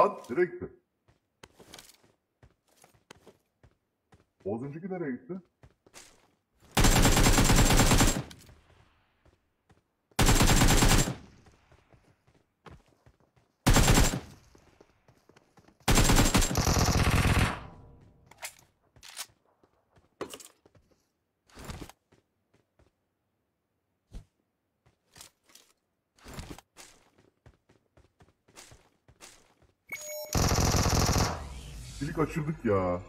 Lan nereye gitti? Önceki nereye gitti? Biri kaçırdık ya.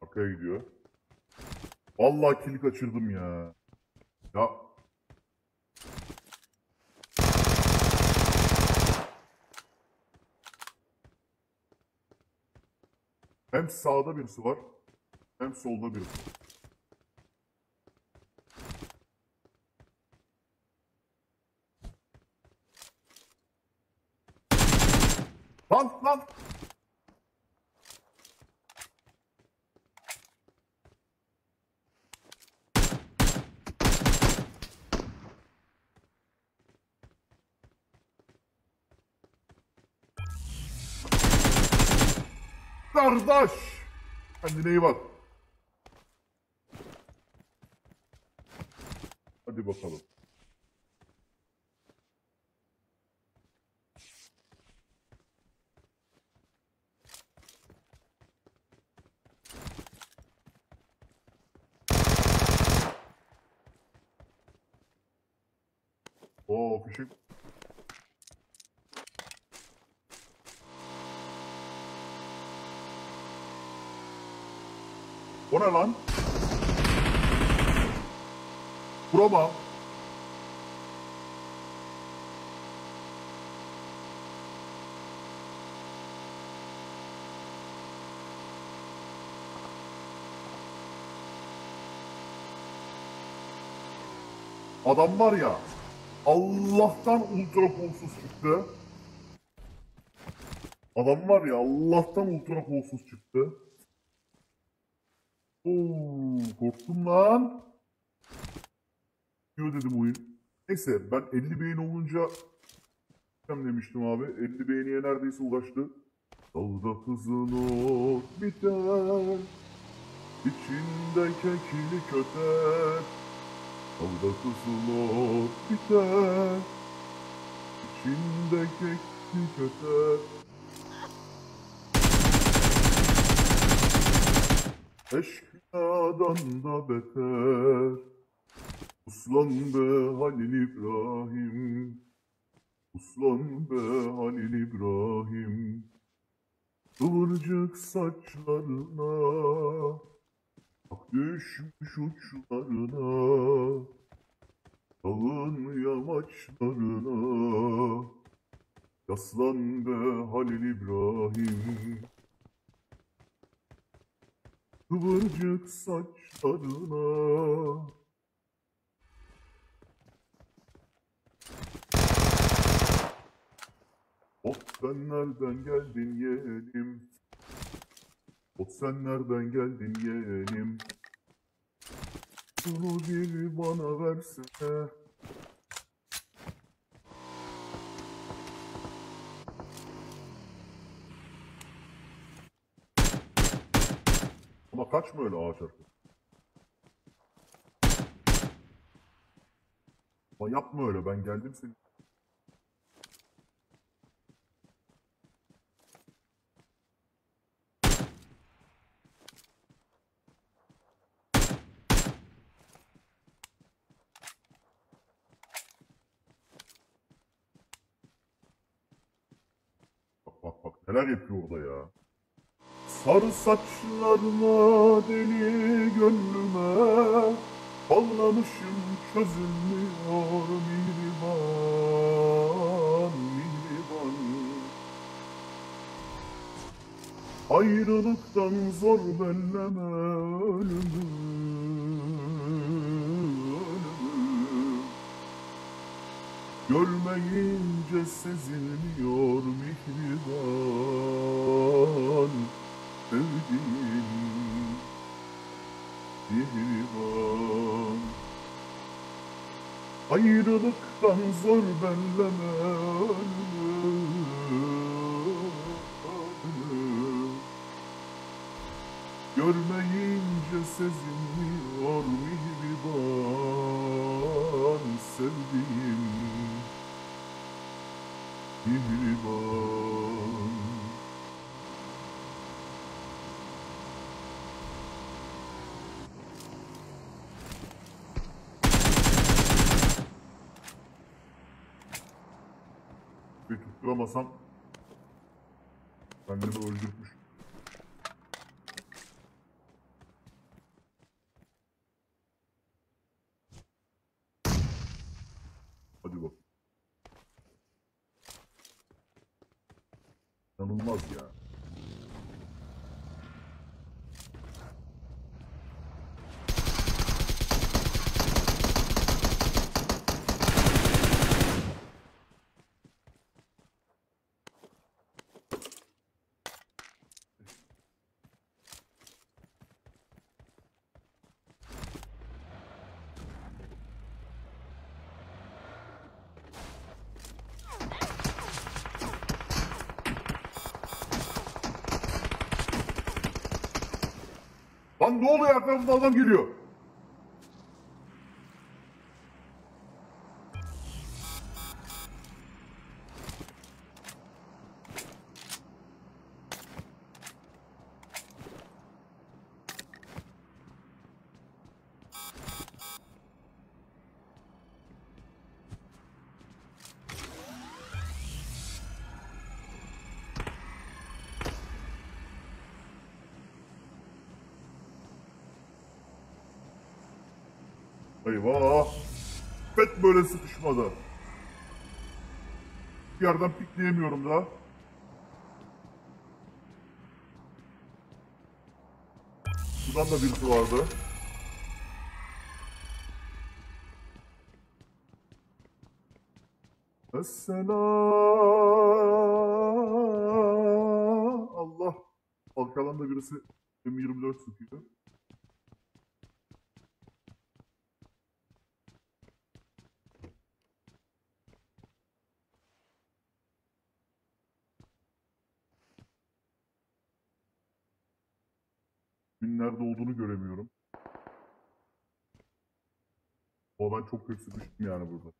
Arkaya gidiyor. Vallahi kili kaçırdım ya. Ya hem sağda birisi var hem solda birisi var. Lan lan! Kardeş! Kendine iyi bak. Hadi bakalım. Oo fişek. O ne lan? Kurama. Adam var ya. Allah'tan ultra kolsuz çıktı. Adam var ya Allah'tan ultra kolsuz çıktı. Oo, korktum lan. Diyor dedim oyun. Neyse ben 50 beğeni olunca demiştim abi. 50 beğeniye neredeyse ulaştı. Dalda kızın ot biter. İçinde kekili köter. Dalda kızıl ot biter. İçinde kekli köter. Eşkıyadan da beter. Uslan be Halil İbrahim. Uslan be Halil İbrahim. Kıvırcık saçlarına. Düşmüş uçlarına. Dağın yamaçlarına. Yaslan be Halil İbrahim. Kıvırcık saçlarına. Ot sen nereden geldin yeğenim? Ot sen nereden geldin yeğenim? Şunu bir bana versene. Ama kaçma öyle ağaç arkası. Ama yapma öyle ben geldim senin. Bak bak bak neler yapıyor orada ya. Sarı saçlarına deli gönlüme Bağlamışım çözülmüyor mihriban mihriban Ayrılıktan zor belleme ölümü Görmeyince sezilmiyor Ayrılıktan zor belleme. Görmeyince sezinmiyor mihriban sevdiğim mihriban Bir tutturamasam kendimi öldürmüş. Hadi bak. İnanılmaz ya. Lan ne oluyor arkamızda adam geliyor. Eyvah. Bet böyle sıkışmadı. Bir yerden pikleyemiyorum daha. Buradan da birisi vardı. Esselam. Allah. Arkadan da birisi M24 sıkıyor. Kimin nerede olduğunu göremiyorum. Ama ben çok kötü sıkıştım yani burada.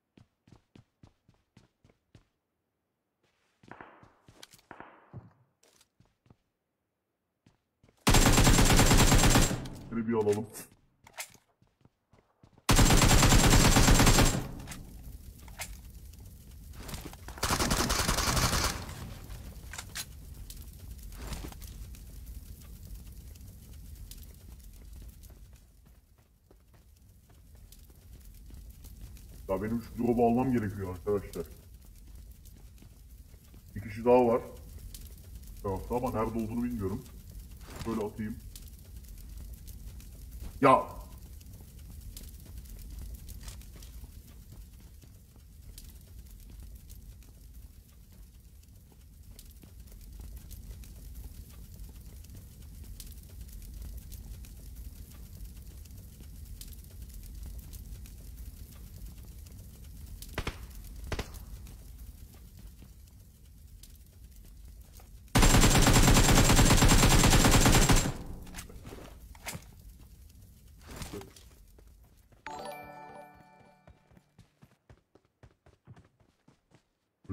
Seni bir alalım. Ya benim şu drop'u almam gerekiyor arkadaşlar. Bir kişi daha var. Tarafta ama nerede olduğunu bilmiyorum. Böyle atayım. Ya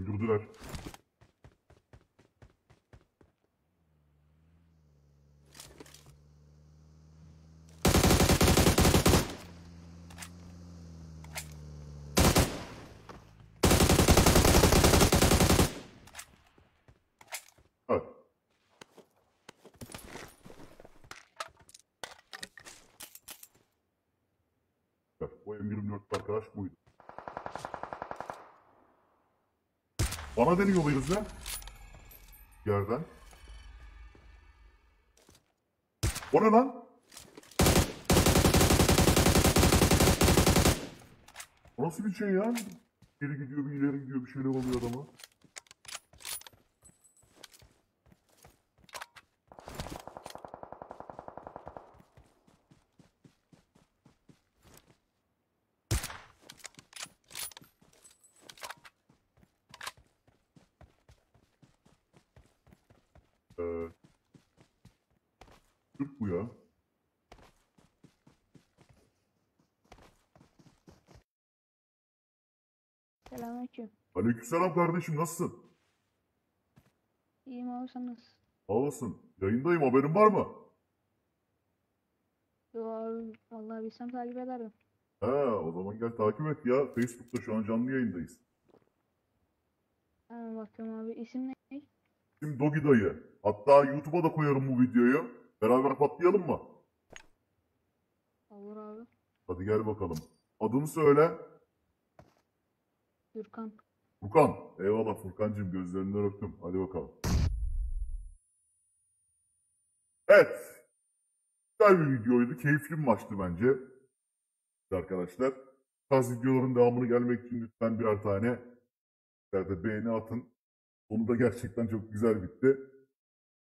öldürdüler. Evet. Evet, Bu M24 arkadaş buydu. Bana deniyor ya. Yerden. O ne lan? O nasıl bir şey ya? Geri gidiyor bir ileri gidiyor bir şeyler oluyor adama. Türk bu ya. Selamünaleyküm. Aleykümselam kardeşim nasılsın? İyiyim abi sen nasılsın? Sağ olasın. Yayındayım haberin var mı? Yo abi vallahi bilsem takip ederdim. He o zaman gel takip et ya. Facebook'ta şu an canlı yayındayız. Hemen bakıyorum abi. İsim ne? Şimdi Dogi dayı. Hatta YouTube'a da koyarım bu videoyu. Beraber patlayalım mı? Olur abi. Hadi gel bakalım. Adını söyle. Gürkan. Furkan. Eyvallah Furkancığım gözlerinden öptüm. Hadi bakalım. Evet. Güzel bir videoydu. Keyifli bir maçtı bence. Arkadaşlar. Bu tarz videoların devamını gelmek için lütfen birer tane beğeni atın. Sonu da gerçekten çok güzel bitti.